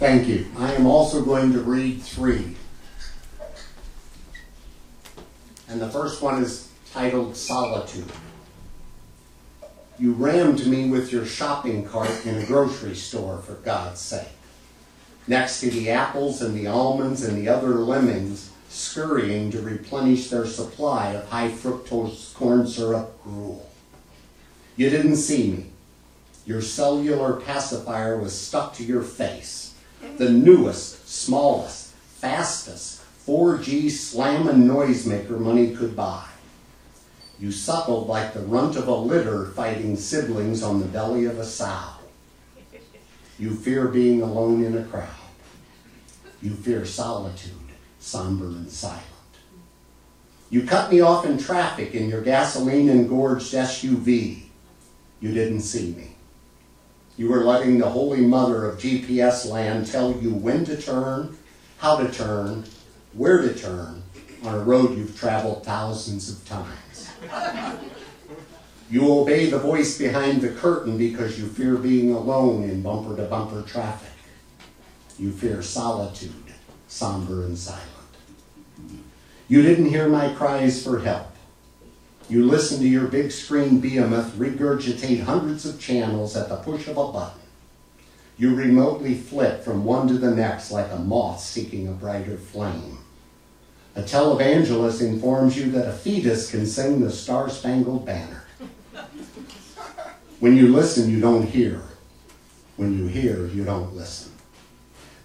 Thank you. I am also going to read three. And the first one is titled Solitude. You rammed me with your shopping cart in a grocery store, for God's sake. Next to the apples and the almonds and the other lemmings scurrying to replenish their supply of high fructose corn syrup gruel. You didn't see me. Your cellular pacifier was stuck to your face. The newest, smallest, fastest 4G slamming noisemaker money could buy. You suckled like the runt of a litter fighting siblings on the belly of a sow. You fear being alone in a crowd. You fear solitude, somber and silent. You cut me off in traffic in your gasoline-engorged SUV. You didn't see me. You were letting the Holy Mother of GPS land tell you when to turn, how to turn, where to turn on a road you've traveled thousands of times. You obey the voice behind the curtain because you fear being alone in bumper to bumper traffic. You fear solitude, somber and silent. You didn't hear my cries for help. You listen to your big screen behemoth regurgitate hundreds of channels at the push of a button. You remotely flit from one to the next like a moth seeking a brighter flame. A televangelist informs you that a fetus can sing the Star Spangled Banner. When you listen, you don't hear. When you hear, you don't listen.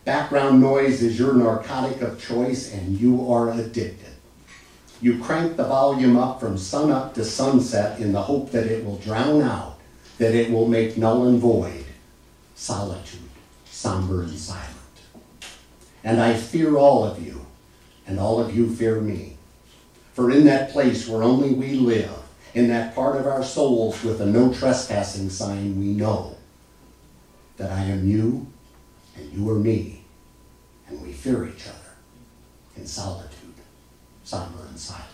Background noise is your narcotic of choice, and you are addicted. You crank the volume up from sunup to sunset in the hope that it will drown out, that it will make null and void solitude, somber and silent. And I fear all of you, and all of you fear me. For in that place where only we live, in that part of our souls with a no trespassing sign, we know that I am you and you are me, and we fear each other in solitude, somber and silent.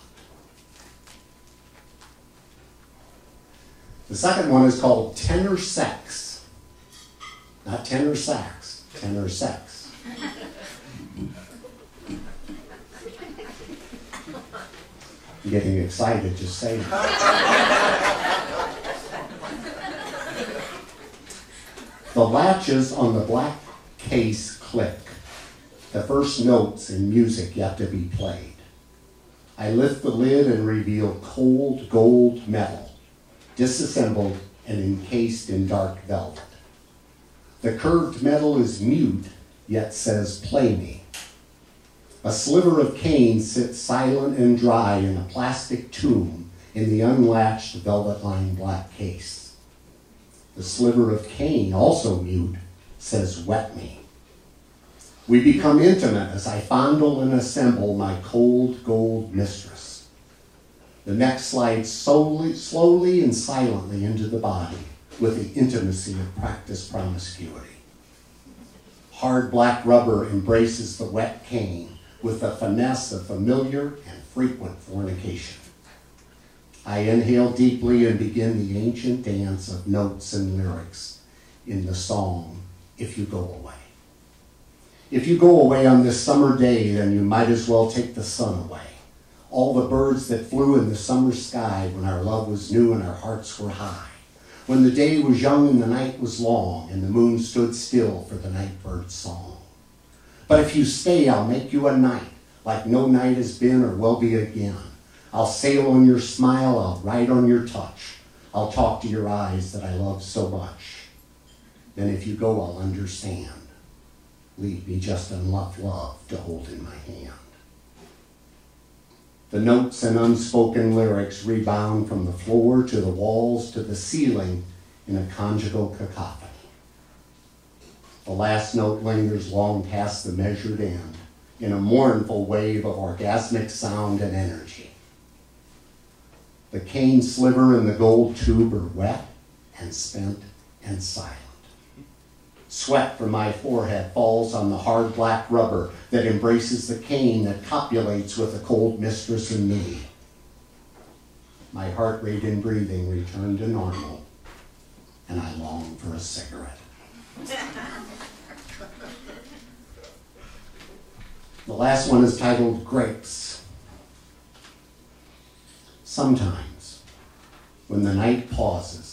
The second one is called tenor sex. Not tenor sax, tenor sex. I'm getting excited just saying. the latches on the black case click. The first notes in music yet to be played. I lift the lid and reveal cold gold metal, disassembled and encased in dark velvet. The curved metal is mute, yet says, play me. A sliver of cane sits silent and dry in a plastic tomb in the unlatched velvet-lined black case. The sliver of cane, also mute, says, wet me. We become intimate as I fondle and assemble my cold gold mistress. The neck slides slowly, slowly and silently into the body with the intimacy of practiced promiscuity. Hard black rubber embraces the wet cane with the finesse of familiar and frequent fornication. I inhale deeply and begin the ancient dance of notes and lyrics in the song, If You Go Away. If you go away on this summer day, then you might as well take the sun away. All the birds that flew in the summer sky when our love was new and our hearts were high. When the day was young and the night was long and the moon stood still for the night bird's song. But if you stay, I'll make you a night, like no night has been or will be again. I'll sail on your smile, I'll ride on your touch. I'll talk to your eyes that I love so much. Then if you go, I'll understand. Leave me just enough love to hold in my hand. The notes and unspoken lyrics rebound from the floor to the walls to the ceiling in a conjugal cacophony. The last note lingers long past the measured end in a mournful wave of orgasmic sound and energy. The cane sliver and the gold tube are wet and spent and silent. Sweat from my forehead falls on the hard black rubber that embraces the cane that copulates with the cold mistress in me. My heart rate and breathing return to normal, and I long for a cigarette. The last one is titled Grapes. Sometimes, when the night pauses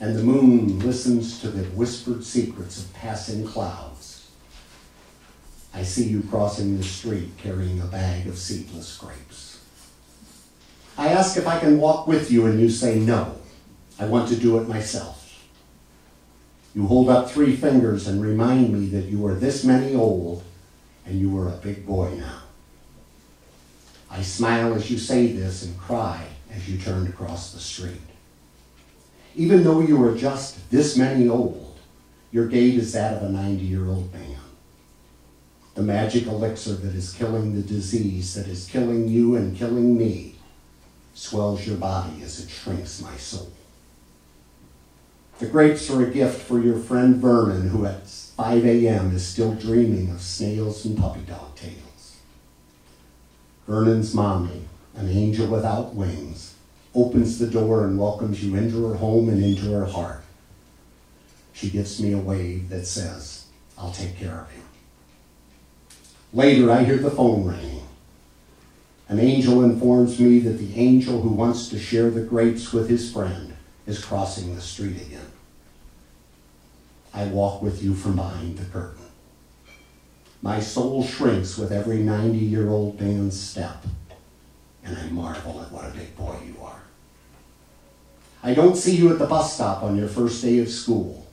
and the moon listens to the whispered secrets of passing clouds, I see you crossing the street carrying a bag of seedless grapes. I ask if I can walk with you, and you say no. I want to do it myself. You hold up three fingers and remind me that you are this many old and you are a big boy now. I smile as you say this and cry as you turn to cross the street. Even though you are just this many old, your gait is that of a 90 year old man. The magic elixir that is killing the disease that is killing you and killing me swells your body as it shrinks my soul. The grapes are a gift for your friend Vernon, who at 5 a.m. is still dreaming of snails and puppy dog tails. Vernon's mommy, an angel without wings, opens the door and welcomes you into her home and into her heart. She gives me a wave that says, I'll take care of you. Later, I hear the phone ringing. An angel informs me that the angel who wants to share the grapes with his friend is crossing the street again. I walk with you from behind the curtain. My soul shrinks with every 90 year old man's step, and I marvel at what a big boy you are. I don't see you at the bus stop on your first day of school.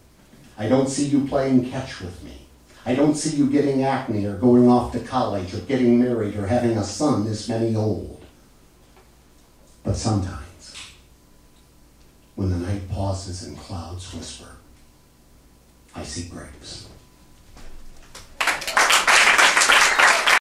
I don't see you playing catch with me. I don't see you getting acne or going off to college or getting married or having a son this many old. But sometimes, when the night pauses and clouds whisper, I see grapes.